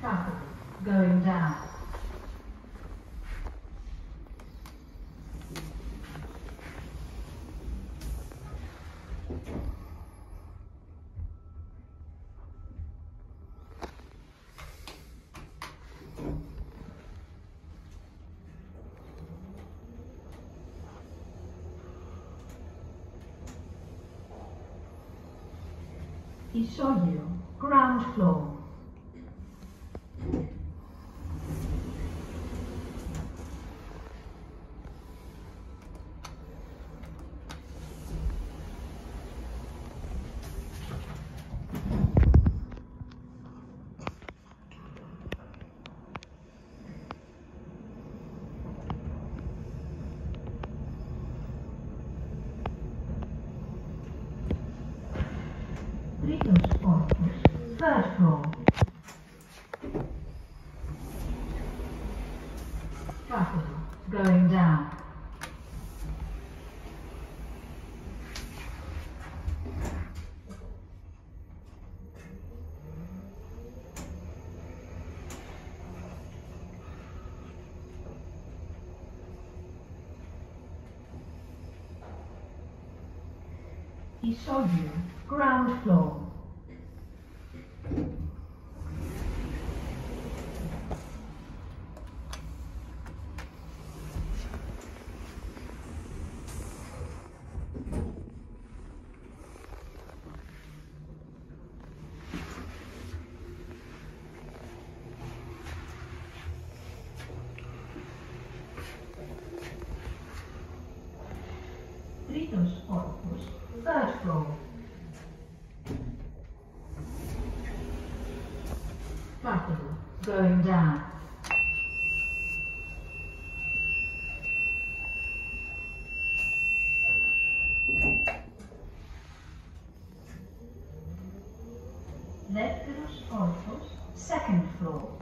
Traffic going down. Isoglio, ground floor. Third floor. Traffic going down. Isoyu, ground floor. Trítos Corpus, third floor. Parking, going down. Lectors Corpus, second floor.